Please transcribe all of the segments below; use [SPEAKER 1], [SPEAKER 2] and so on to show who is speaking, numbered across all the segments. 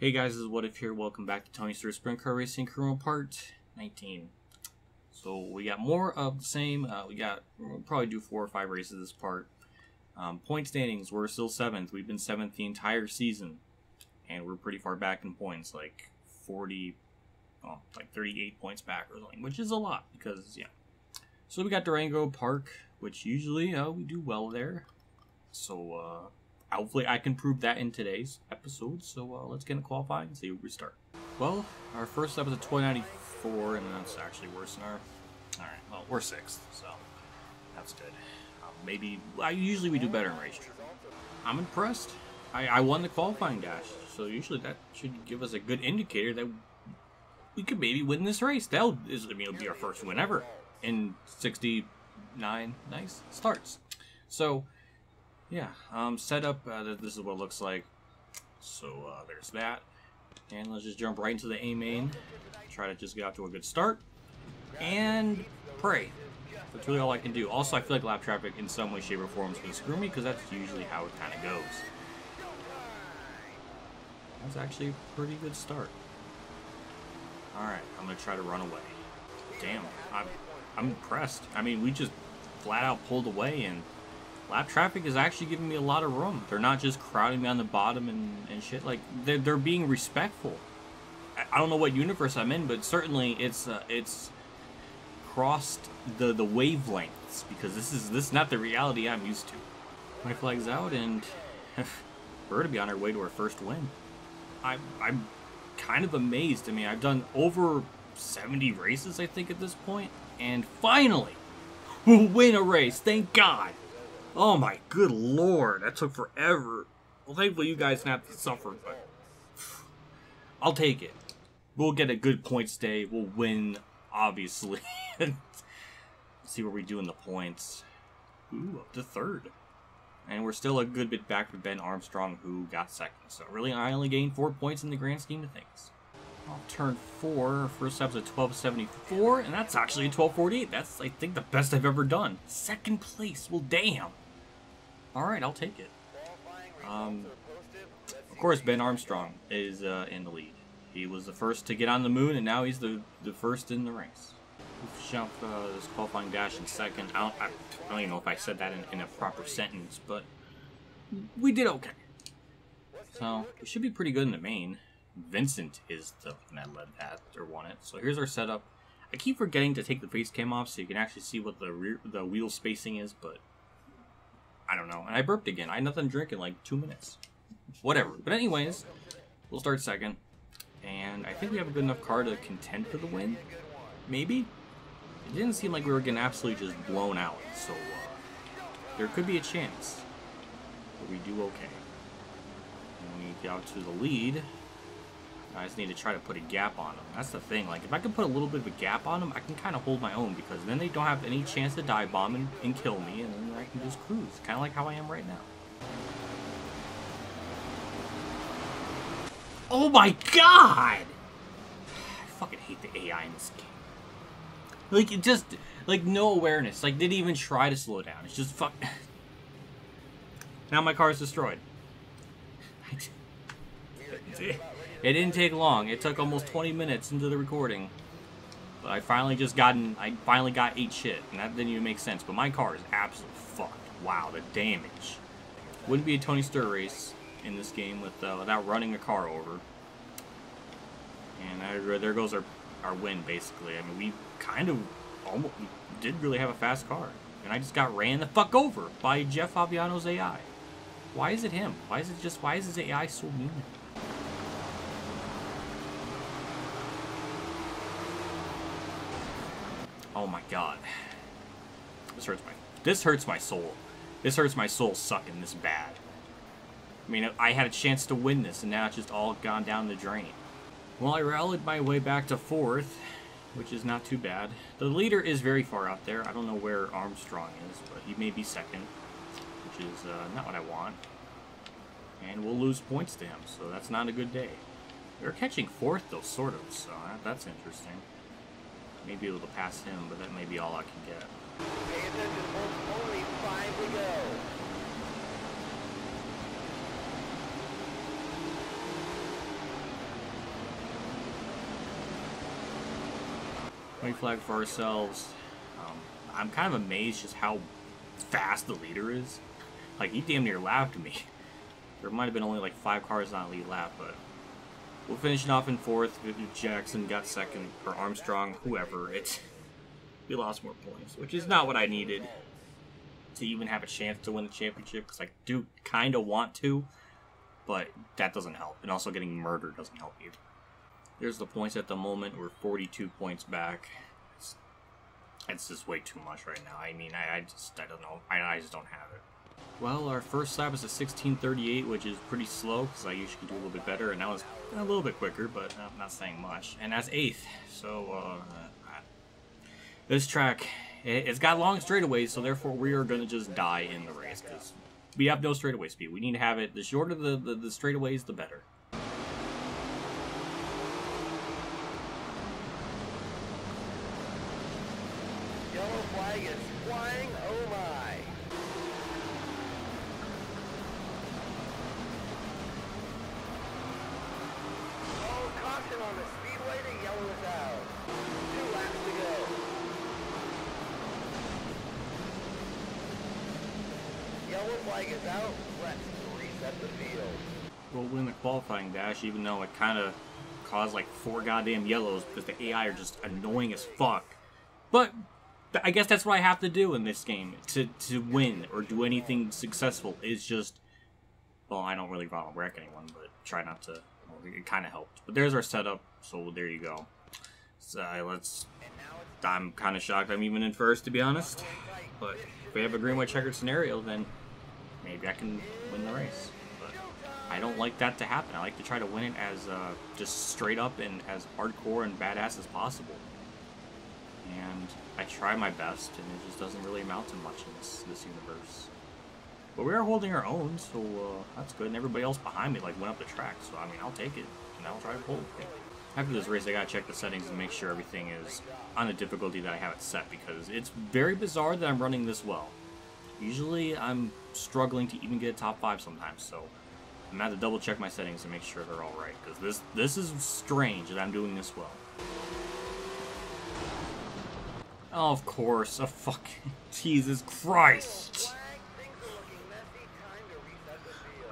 [SPEAKER 1] Hey guys, this is What If here. Welcome back to Tony Stewart Sprint Car Racing Career Part 19. So we got more of the same. Uh, we got we'll probably do four or five races this part. Um, point standings, we're still seventh. We've been seventh the entire season, and we're pretty far back in points, like 40, oh, like 38 points back or something, which is a lot because yeah. So we got Durango Park, which usually uh, we do well there. So uh, hopefully I can prove that in today's episode. So uh, let's get into qualifying and see where we start. Well, our first step is a 294, and that's actually worse than our. All right, well we're sixth, so that's good. Um, maybe I usually we do better in race. I'm impressed. I, I won the qualifying dash, so usually that should give us a good indicator that we could maybe win this race. That is, I mean, it'll be our first win ever in 69 nice starts. So yeah, um, setup, uh, this is what it looks like. So uh, there's that. And let's just jump right into the A main. Try to just get out to a good start. And pray. That's really all I can do. Also, I feel like lap traffic in some way, shape, or form is going to screw me because that's usually how it kind of goes. That's actually a pretty good start. Alright, I'm going to try to run away. Damn, I'm, I'm impressed. I mean, we just flat out pulled away and lap traffic is actually giving me a lot of room. They're not just crowding me on the bottom and, and shit. Like, they're, they're being respectful. I, I don't know what universe I'm in, but certainly it's uh, it's crossed the, the wavelengths because this is this is not the reality I'm used to. My flag's out and we're going to be on our way to our first win. I'm, I'm kind of amazed. I mean, I've done over 70 races, I think, at this point, and finally, we'll win a race. Thank God. Oh my good lord, that took forever. Well, thankfully you guys didn't have to suffer, but I'll take it. We'll get a good points day. We'll win, obviously. See where we do in the points. Ooh, up to third. And we're still a good bit back with Ben Armstrong, who got second. So really, I only gained four points in the grand scheme of things. Off turn four, first step's a 1274, and that's actually a 1248. That's, I think, the best I've ever done. Second place. Well, damn. Alright, I'll take it. Um, of course, Ben Armstrong is uh, in the lead. He was the first to get on the moon, and now he's the, the first in the race. Jump uh, this qualifying dash in second. I don't, I, I don't even know if I said that in, in a proper sentence, but we did okay. So, we should be pretty good in the main. Vincent is the one that led that, or won it. So here's our setup. I keep forgetting to take the face cam off so you can actually see what the rear, the wheel spacing is, but I don't know. And I burped again. I had nothing to drink in like two minutes. Whatever. But anyways, we'll start second. And I think we have a good enough car to contend for the win. Maybe? It didn't seem like we were getting absolutely just blown out. So uh, there could be a chance. But we do okay. And we get out to the lead. I just need to try to put a gap on them. That's the thing. Like, if I can put a little bit of a gap on them, I can kind of hold my own because then they don't have any chance to dive bomb and, and kill me, and then I can just cruise. Kind of like how I am right now. Oh my god! I fucking hate the AI in this game. Like, it just, like, no awareness. Like, didn't even try to slow down. It's just fuck. now my car is destroyed. It didn't take long. It took almost 20 minutes into the recording. But I finally just gotten, I finally got eight shit, and that didn't even make sense. But my car is absolutely fucked. Wow, the damage. Wouldn't be a Tony Stewart race in this game with, uh, without running a car over. And there, there goes our, our win, basically. I mean, we kind of almost did really have a fast car. And I just got ran the fuck over by Jeff Fabiano's AI. Why is it him? Why is it just, why is his AI so mean? Oh my god. This hurts my this hurts my soul. This hurts my soul sucking this bad. I mean, I had a chance to win this, and now it's just all gone down the drain. Well, I rallied my way back to fourth, which is not too bad. The leader is very far out there. I don't know where Armstrong is, but he may be second, which is uh, not what I want. And we'll lose points to him, so that's not a good day. They're catching fourth, though, sort of, so that's interesting. May be able to pass him, but that may be all I can get. Pay attention. Only five to go. Flag for ourselves. Um, I'm kind of amazed just how fast the leader is. Like, he damn near laughed me. There might have been only like five cars on lead lap, but we're finishing off in fourth. Jackson got second, or Armstrong, whoever. It's we lost more points, which is not what I needed to even have a chance to win the championship. Because I do kind of want to, but that doesn't help. And also getting murdered doesn't help either. There's the points at the moment. We're 42 points back. It's, it's just way too much right now. I mean, I, I just I don't know. I, I just don't have it. Well, our first lap is a 1638, which is pretty slow because I usually do a little bit better, and that was a little bit quicker, but I'm not saying much. And that's eighth. So uh, this track, it, has got long straightaways, so therefore we are going to just die in the race because we have no straightaway speed. We need to have it. The shorter the, the, the straightaways, the better.
[SPEAKER 2] Yellow flag is flying. Oh my. Flag is out. Let's reset the field.
[SPEAKER 1] We'll win the qualifying dash, even though it kind of caused like four goddamn yellows because the AI are just annoying as fuck. But I guess that's what I have to do in this game to to win or do anything successful. Is just well, I don't really want to wreck anyone, but try not to. Well, it kind of helped. But there's our setup, so there you go. So let's. I'm kind of shocked I'm even in first, to be honest. But if we have a green white checkered scenario, then maybe I can win the race. But I don't like that to happen. I like to try to win it as uh, just straight up and as hardcore and badass as possible. And I try my best, and it just doesn't really amount to much in this this universe. But we are holding our own, so uh, that's good. And everybody else behind me like went up the track, so I mean I'll take it, and I'll try to it. After this race, I gotta check the settings and make sure everything is on the difficulty that I have it set because it's very bizarre that I'm running this well. Usually, I'm struggling to even get a top five sometimes, so I'm gonna have to double check my settings and make sure they're all right because this this is strange that I'm doing this well. Oh, of course, oh, a fucking Jesus Christ.
[SPEAKER 2] To.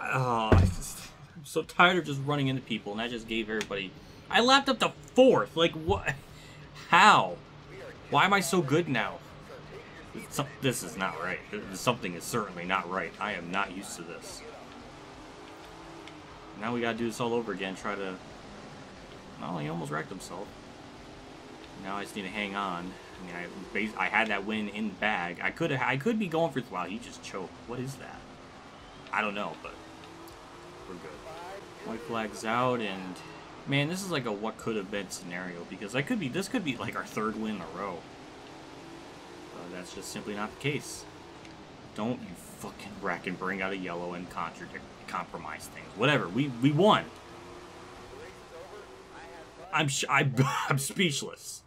[SPEAKER 1] Oh, I I'm so tired of just running into people, and I just gave everybody. I lapped up to fourth. Like what? How? Why am I so good now? This is not right. Something is certainly not right. I am not used to this. Now we gotta do this all over again. Try to. Well, he almost wrecked himself. Now I just need to hang on. I mean, I, I had that win in the bag. I could I could be going for. Wow, he just choked. What is that? I don't know, but we're good. White flag's out, and man, this is like a what could have been scenario because I could be. This could be like our third win in a row. But that's just simply not the case. Don't you fucking wreck and bring out a yellow and contradict, compromise things. Whatever. We we won. I'm I'm, I'm speechless.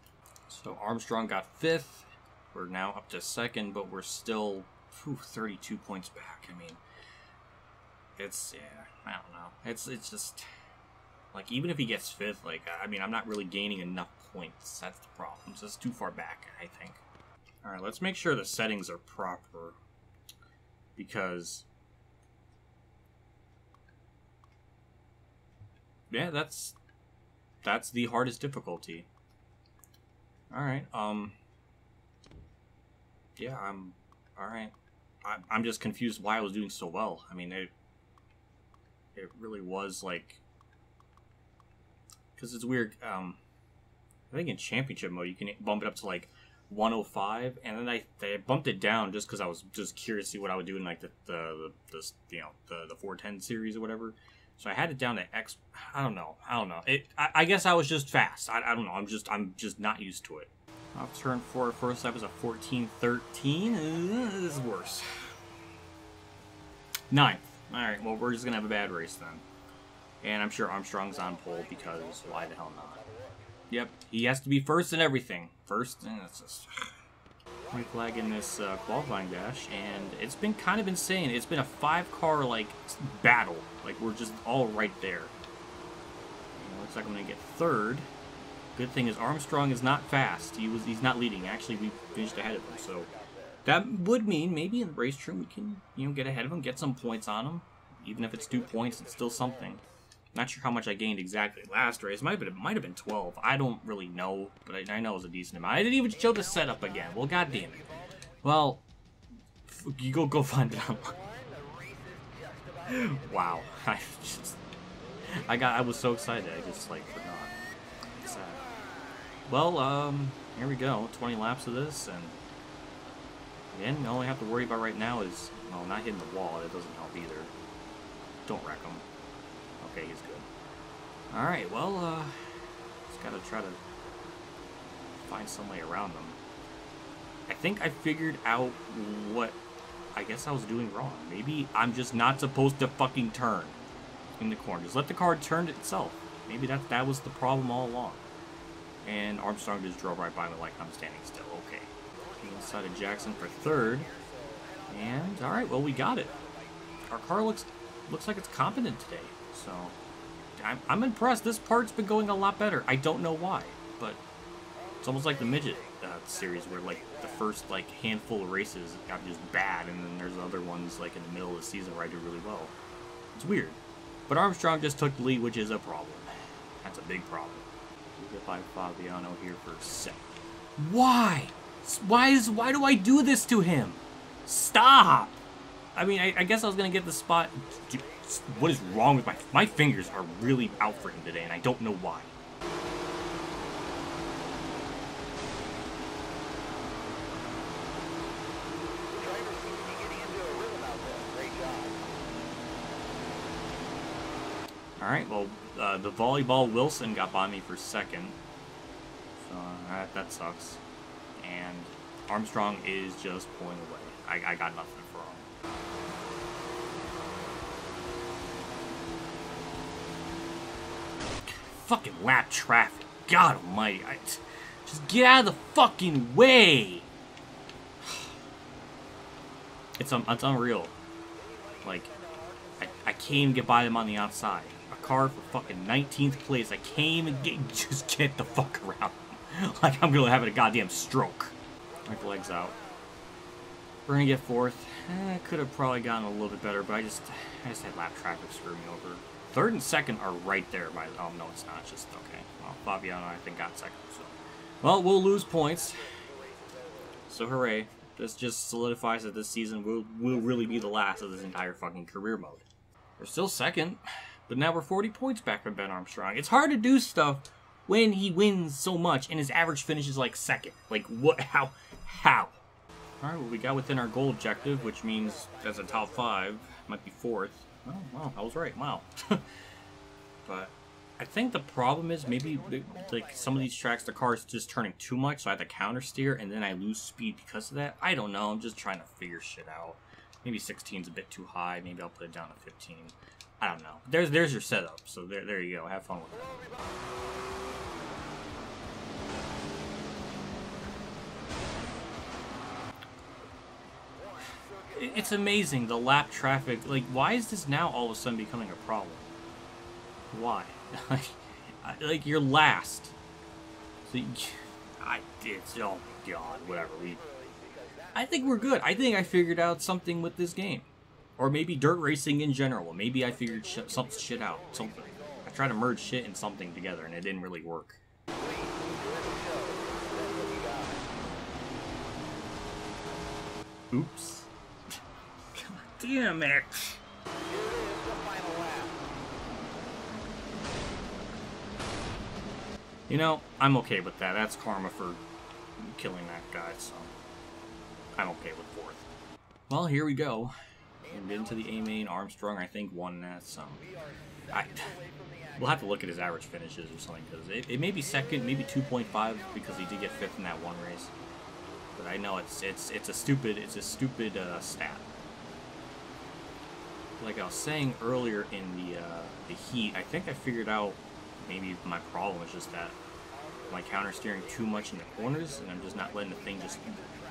[SPEAKER 1] So Armstrong got fifth. We're now up to second, but we're still whew, 32 points back. I mean, it's yeah, I don't know. It's it's just like even if he gets fifth, like I mean, I'm not really gaining enough points. That's the problem. So It's too far back, I think. All right, let's make sure the settings are proper because yeah, that's that's the hardest difficulty. All right. Um. Yeah, I'm. All right. I'm. I'm just confused why I was doing so well. I mean, it. It really was like. Because it's weird. Um. I think in championship mode you can bump it up to like 105, and then I, I bumped it down just because I was just curious to see what I would do in like the the, the, the you know the the 410 series or whatever. So I had it down to X. I don't know. I don't know. It. I, I guess I was just fast. I, I don't know. I'm just. I'm just not used to it. Off turn four. First lap was a 14-13. Uh, this is worse. Ninth. All right. Well, we're just gonna have a bad race then. And I'm sure Armstrong's on pole because why the hell not? Yep. He has to be first in everything. First. And it's just. Flag in this uh, qualifying dash, and it's been kind of insane. It's been a five-car like battle. Like we're just all right there. And looks like I'm gonna get third. Good thing is Armstrong is not fast. He was he's not leading. Actually, we finished ahead of him. So that would mean maybe in the race trim we can you know get ahead of him, get some points on him. Even if it's two points, it's still something. Not sure how much I gained exactly last race. Might have been, might have been 12. I don't really know, but I, I know it was a decent amount. I didn't even show the setup again. Well, goddamn it. Well, you go go find it online. wow, I just, I got, I was so excited, I just like forgot. Sad. Well, um, here we go. 20 laps of this, and again, all I have to worry about right now is, well, not hitting the wall. That doesn't help either. Don't wreck him. Okay, he's good. Alright, well, uh, just gotta try to find some way around them. I think I figured out what I guess I was doing wrong. Maybe I'm just not supposed to fucking turn in the corner. Just let the car turn itself. Maybe that that was the problem all along. And Armstrong just drove right by me like I'm standing still. Okay. Inside of Jackson for third. And, alright, well, we got it. Our car looks looks like it's competent today. So, I'm, I'm impressed. This part's been going a lot better. I don't know why, but it's almost like the midget uh, series where like the first like handful of races got just bad, and then there's other ones like in the middle of the season where I do really well. It's weird, but Armstrong just took the lead, which is a problem. That's a big problem. We get by Fabiano here for a sec. Why? Why is why do I do this to him? Stop! I mean, I, I guess I was gonna get the spot. What is wrong with my my fingers are really out for him today, and I don't know why. All right, well, uh, the volleyball Wilson got by me for second, so that, that sucks. And Armstrong is just pulling away. I, I got nothing for him. Fucking lap traffic. God almighty. I, just get out of the fucking way. It's, um, it's unreal. Like, I, I can't even get by them on the outside. A car for fucking 19th place. I can't even get, just get the fuck around. like I'm gonna have a goddamn stroke. My legs out. We're gonna get fourth. Eh, could have probably gotten a little bit better, but I just, I just had lap traffic screw me over. Third and second are right there. By oh no, it's not. It's just okay. Well, Fabiano I think got second. So, well, we'll lose points. So hooray! This just solidifies that this season will will really be the last of this entire fucking career mode. We're still second, but now we're 40 points back from Ben Armstrong. It's hard to do stuff when he wins so much and his average finish is like second. Like what? How? How? All right, well we got within our goal objective, which means as a top five, might be fourth. Oh, wow, I was right. Wow. but I think the problem is maybe like some of these tracks, the car is just turning too much, so I have to counter steer, and then I lose speed because of that. I don't know. I'm just trying to figure shit out. Maybe 16 is a bit too high. Maybe I'll put it down to 15. I don't know. There's there's your setup. So there there you go. Have fun with it. It's amazing the lap traffic. Like, why is this now all of a sudden becoming a problem? Why? like, like you're last. So you, I it's oh my god, whatever. We, I think we're good. I think I figured out something with this game, or maybe dirt racing in general. Maybe I figured sh some shit out. Something. I tried to merge shit and something together, and it didn't really work. Oops. Damn it. You know, I'm okay with that. That's karma for killing that guy, so I'm okay with fourth. Well, here we go. And into the A main, Armstrong, I think, won that, so I, we'll have to look at his average finishes or something, because it, it may be second, maybe 2.5, because he did get fifth in that one race. But I know it's it's it's a stupid it's a stupid uh, stat. Like I was saying earlier in the uh, the heat, I think I figured out maybe my problem is just that my counter steering too much in the corners and I'm just not letting the thing just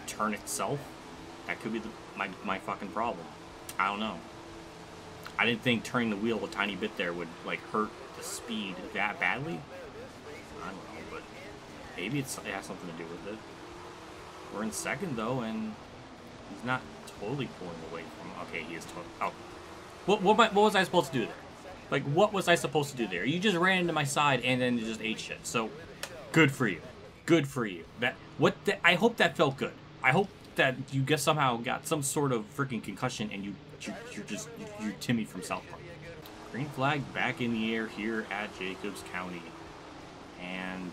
[SPEAKER 1] turn itself. That could be the, my, my fucking problem. I don't know. I didn't think turning the wheel a tiny bit there would like hurt the speed that badly. I don't know, but maybe it's, it has something to do with it. We're in second, though, and he's not totally pulling away from... Okay, he is totally... Oh. What, what, what was I supposed to do there? Like, what was I supposed to do there? You just ran into my side and then just ate shit. So, good for you. Good for you. That what? The, I hope that felt good. I hope that you guess somehow got some sort of freaking concussion and you, you you're just you're Timmy from South Park. Green flag back in the air here at Jacobs County, and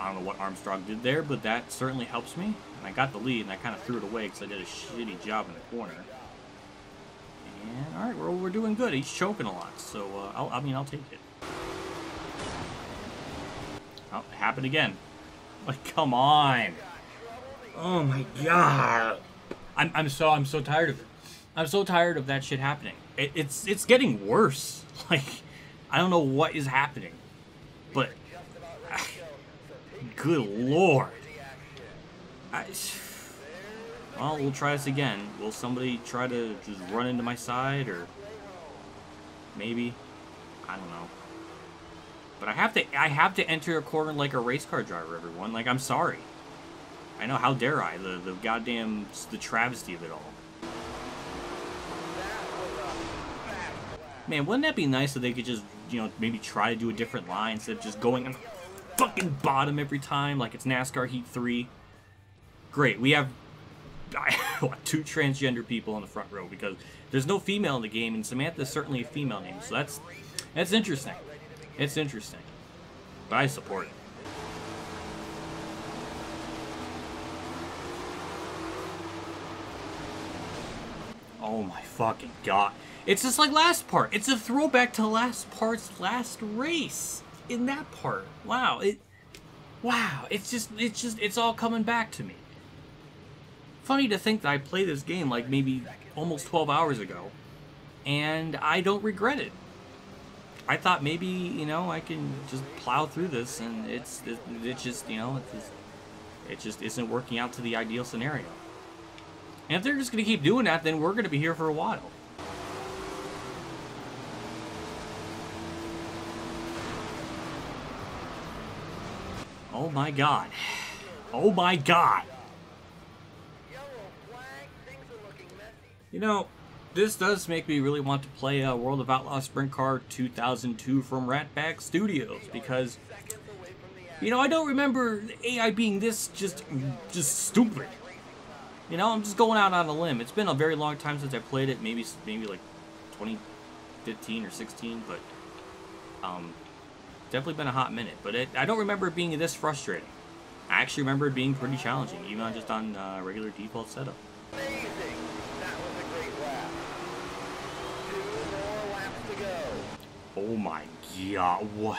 [SPEAKER 1] I don't know what Armstrong did there, but that certainly helps me. And I got the lead, and I kind of threw it away because I did a shitty job in the corner. And all right, we're we're doing good. He's choking a lot, so uh, I'll, I mean I'll take it. Oh, it happened again. Like, come on. Oh my god. I'm, I'm so I'm so tired of it. I'm so tired of that shit happening. It, it's it's getting worse. Like, I don't know what is happening, but good lord. I, well, we'll try this again. Will somebody try to just run into my side, or maybe? I don't know. But I have to I have to enter a corner like a race car driver, everyone. Like, I'm sorry. I know, how dare I? The, the goddamn, the travesty of it all. Man, wouldn't that be nice if they could just, you know, maybe try to do a different line instead of just going on the fucking bottom every time like it's NASCAR Heat 3? Great, we have what, two transgender people in the front row because there's no female in the game and Samantha's certainly a female name, so that's that's interesting. It's interesting. But I support it. Oh my fucking god. It's just like last part. It's a throwback to last part's last race. In that part. Wow. It Wow. It's just it's just it's all coming back to me. Funny to think that I played this game like maybe almost 12 hours ago and I don't regret it. I thought maybe, you know, I can just plow through this and it's it, it's just, you know, it's just, it just isn't working out to the ideal scenario. And if they're just going to keep doing that, then we're going to be here for a while. Oh my god. Oh my god. You know, this does make me really want to play uh, World of Outlaw Sprint Car 2002 from Ratbag Studios because, you know, I don't remember AI being this just, just stupid. You know, I'm just going out on a limb. It's been a very long time since I played it. Maybe maybe like 2015 or 16, but um, definitely been a hot minute. But it, I don't remember it being this frustrating. I actually remember it being pretty challenging, even just on uh, regular default setup.
[SPEAKER 2] Amazing. That was a great lap. Two more laps to go.
[SPEAKER 1] Oh my god, what?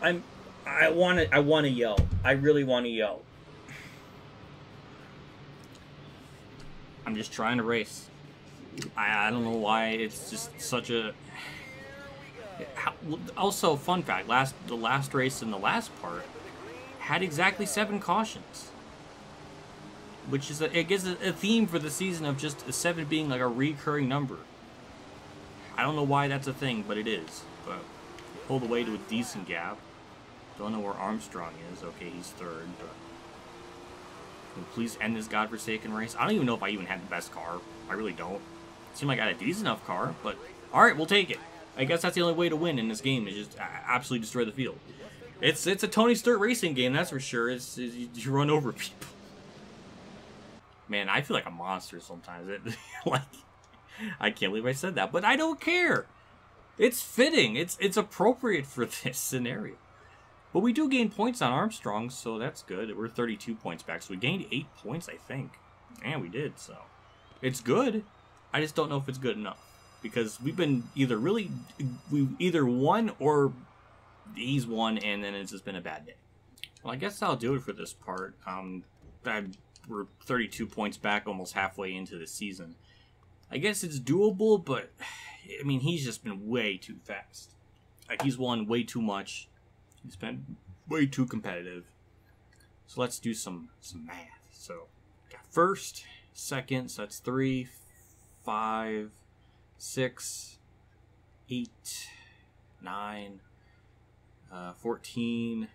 [SPEAKER 1] I'm I want to I want to yell. I really want to yell. I'm just trying to race. I, I don't know why it's just such a. Also, fun fact: last the last race in the last part had exactly seven cautions, which is a, it gives a, a theme for the season of just a seven being like a recurring number. I don't know why that's a thing, but it is. But pulled away to a decent gap. Don't know where Armstrong is. Okay, he's third. Please end this godforsaken race. I don't even know if I even had the best car. I really don't. It seemed like I had a decent enough car, but alright, we'll take it. I guess that's the only way to win in this game is just absolutely destroy the field. It's it's a Tony Stewart racing game, that's for sure. It's, it's you run over people. Man, I feel like a monster sometimes. It, like, I can't believe I said that, but I don't care. It's fitting. It's it's appropriate for this scenario. But we do gain points on Armstrong, so that's good. We're 32 points back, so we gained 8 points, I think. And we did, so. It's good. I just don't know if it's good enough. Because we've been either really... We either won or he's won, and then it's just been a bad day. Well, I guess I'll do it for this part. Um, I, we're 32 points back, almost halfway into the season. I guess it's doable, but... I mean, he's just been way too fast. Like, he's won way too much He's been way too competitive. So let's do some some math. So got first, second, so that's three, five, six, eight, nine, uh, 14,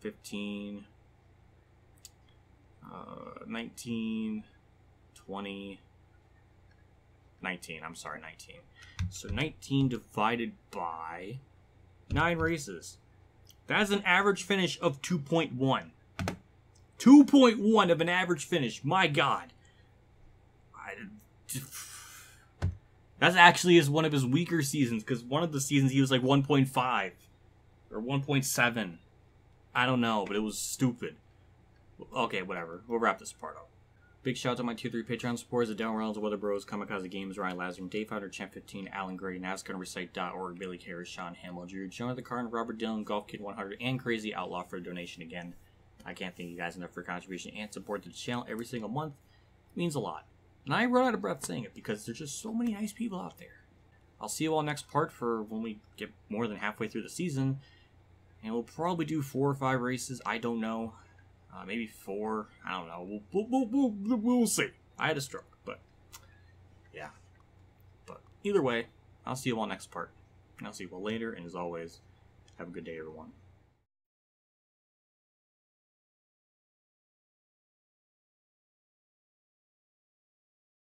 [SPEAKER 1] 15, uh, 19, 20, 19. I'm sorry, 19. So 19 divided by 9 races. That's an average finish of 2.1. 2.1 of an average finish. My God. I, that's actually is one of his weaker seasons because one of the seasons he was like 1.5 or 1.7. I don't know, but it was stupid. Okay, whatever. We'll wrap this part up. Big shout out to my tier 3 Patreon supporters, the Darren Reynolds, Weather Bros, Kamikaze Games, Ryan Lazarus, Dave Founder, Champ 15, Alan Gray, NASCAR Billy Harris, Shawn Hammel, Drew, Jonathan Carn, Robert Dylan, Golf Kid 100, and Crazy Outlaw for a donation again. I can't thank you guys enough for your contribution and support to the channel every single month. It means a lot. And I run out of breath saying it because there's just so many nice people out there. I'll see you all next part for when we get more than halfway through the season. And we'll probably do four or five races. I don't know. Uh, maybe four. I don't know. We'll, we'll, we'll, we'll see. I had a stroke, but yeah. But either way, I'll see you all next part. I'll see you all later. And as always, have a good day, everyone.